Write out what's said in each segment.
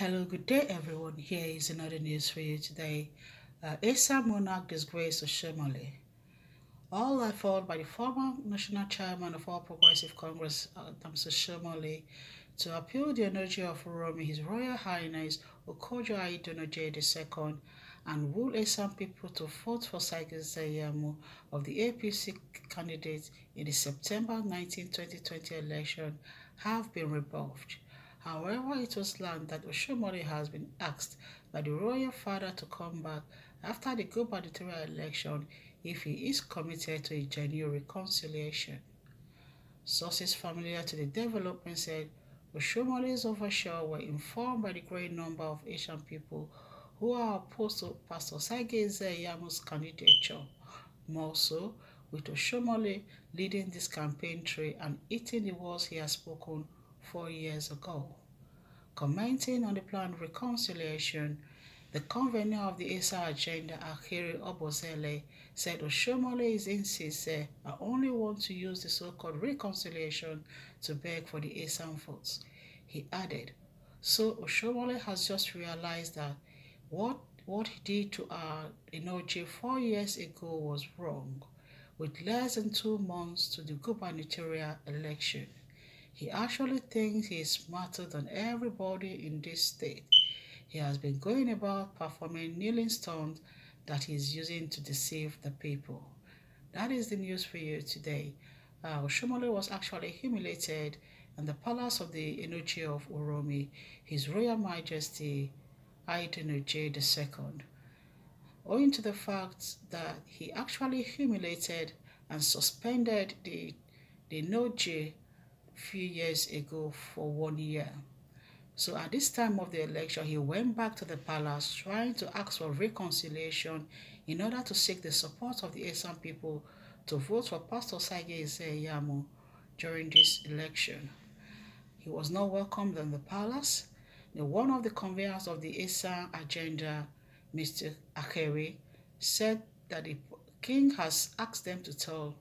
Hello, good day, everyone. Here is another news for you today. Uh, Esan monarch disgrace Oshiomhole. All followed by the former national chairman of All Progressive Congress, Adams Oshiomhole, to appeal the Enogie of Uromi, His Royal Highness Okojie Aidonojie II, and rule Esan people to vote for Osagie Ize-Iyamu of the APC candidate in the September 19, 2020 election have been rebuffed. However, it was learned that Oshiomhole has been asked by the royal father to come back after the gubernatorial election if he is committed to a genuine reconciliation. Sources familiar to the development said Oshiomhole's officials were informed by the great number of Esan people who are opposed to Pastor Osagie Ize-Iyamu's candidature. More so, with Oshiomhole leading this campaign trail and eating the words he has spoken four years ago. Commenting on the planned reconciliation, the convener of the Esan agenda, Akiri Obozele, said Oshiomhole is insincere and only want to use the so-called reconciliation to beg for the Esan votes. He added, so Oshiomhole has just realized that what what he did to our Enogie four years ago was wrong, with less than two months to the gubernatorial election. He actually thinks he is smarter than everybody in this state. He has been going about performing kneeling stunts that he is using to deceive the people. That is the news for you today. Uh, Oshiomhole was actually humiliated in the palace of the Enogie of Uromi, His Royal Majesty Aidonojie II, owing to the fact that he actually humiliated and suspended the, the Noje few years ago for one year. So at this time of the election, he went back to the palace trying to ask for reconciliation in order to seek the support of the Esan people to vote for Pastor Saige Yamu during this election. He was not welcomed in the palace. One of the conveyors of the Esan agenda, Mr. Akere, said that the king has asked them to tell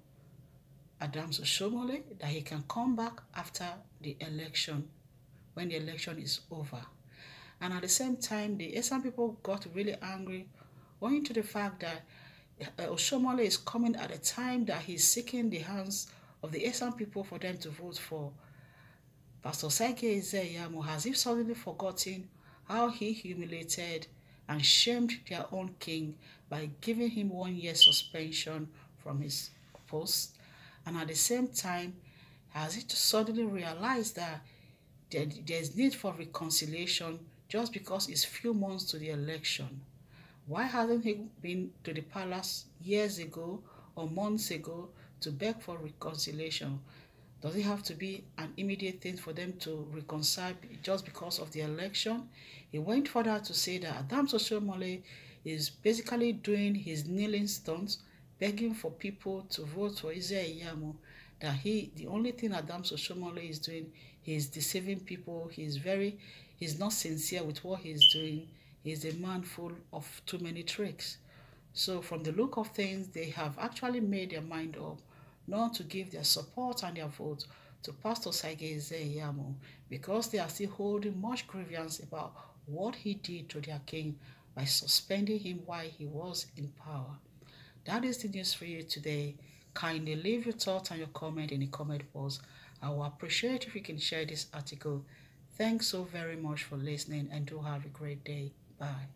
Adams Oshiomhole that he can come back after the election, when the election is over. And at the same time, the Esan people got really angry owing to the fact that uh, Oshomole is coming at a time that he's seeking the hands of the Esan people for them to vote for. Pastor Osagie Ize-Iyamu has if suddenly forgotten how he humiliated and shamed their own king by giving him one year suspension from his post and at the same time has it suddenly realized that there, there's need for reconciliation just because it's few months to the election. Why hasn't he been to the palace years ago or months ago to beg for reconciliation? Does it have to be an immediate thing for them to reconcile just because of the election? He went further to say that Adams Oshiomhole is basically doing his kneeling stunts begging for people to vote for Ize-Iyamu, that he, the only thing Adams Oshiomhole is doing, he's deceiving people, he's very, he's not sincere with what he's doing, he's a man full of too many tricks. So from the look of things, they have actually made their mind up not to give their support and their vote to Pastor Saige Iyamu because they are still holding much grievance about what he did to their king by suspending him while he was in power. That is the news for you today. Kindly leave your thoughts and your comment in the comment box. I will appreciate if you can share this article. Thanks so very much for listening and do have a great day. Bye.